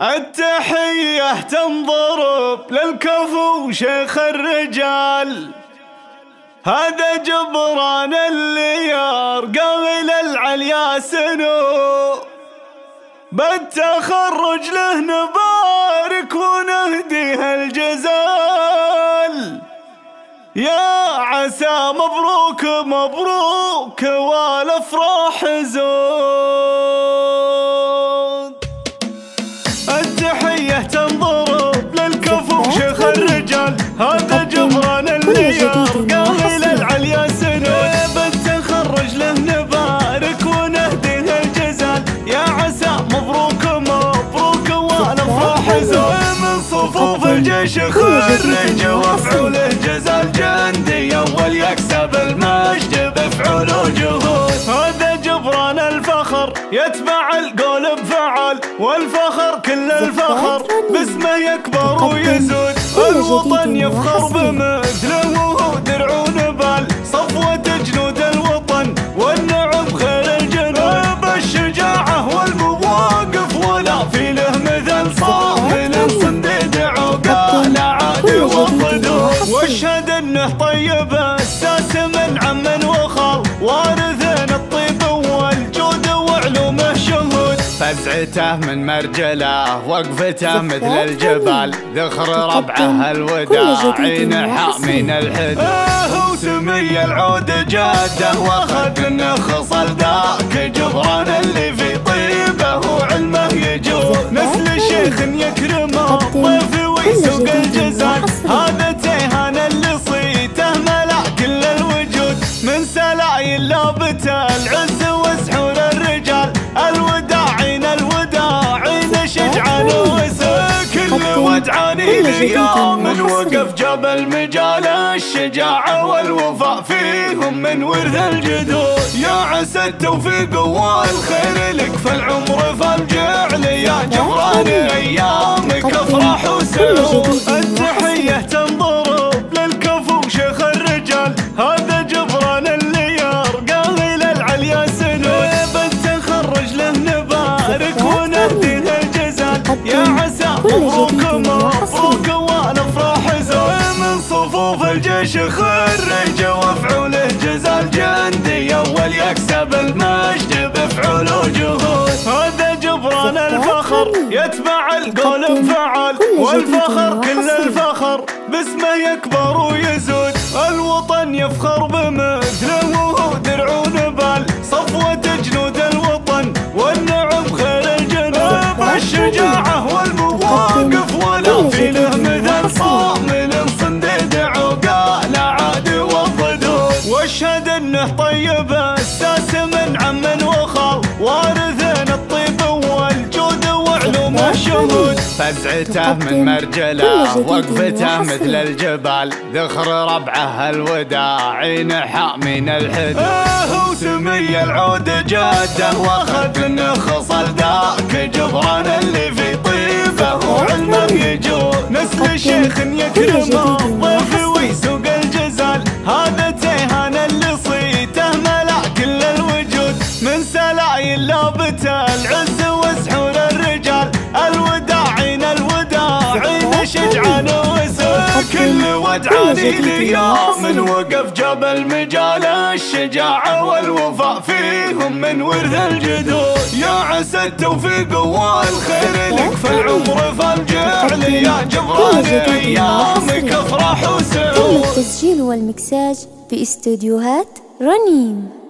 التحية تنضرب للكفو شيخ الرجال. هذا جبران اللي يرقى إلى العليا سنو. بالتخرج له نبارك ونهديه الجزال. يا عسى مبروك مبروك والأفراح زود صفوف الجيش خرج وافعوله جزال جندي أول يكسب المجد بفعول وجهود هذا جبران الفخر يتبع القول بفعل والفخر كل الفخر. باسمه يكبر ويزود الوطن يفخر بمثله فزعته من مرجله وقفته مثل الجبال. ذخر ربعه الوداعين حامين الحد هو سمي العود جاده واخذ النخص ذاك جبران ودعاني من وقف جاب المجال الشجاعة والوفاء فيهم من ورث الجدود. يا عسى التوفيق والخير لك في العمر فالجعل يا جبران أيامك أفراح وسعود التحية تنضرب للكفو شيخ الرجال. هذا جبران اللي يرقى إلى العليا سنود. بالتخرج له نبارك ونهديه الجزال. يا عسى خرج وافعوله جزال جندي أول يكسب المجد بفعول وجهود. هذا جبران الفخر يتبع القول بفعل والفخر كل الفخر باسمه يكبر ويزود. الوطن يفخر بمثله وهو واشهد أنه طيب الساس من عم وخال. وارث الطيب والجود وعلومه شهود فزعته من مرجله وقفته مثل الجبال. ذخر ربعه الوداعين حامين الحد هو سمي العود جاده وأخذ النخص ذاك جبران اللي في طيبه وعلمه يجود نسل الشيخ يكرمه كل ودعاني لي من وقف جاب المجال الشجاعة والوفاء. فيهم من ورث الجدود. يا عسى التوفيق والخير لك في العمر فالجعل يا جبران أيامك افراح وسعود التسجيل والمكساج في استديوهات رنيم.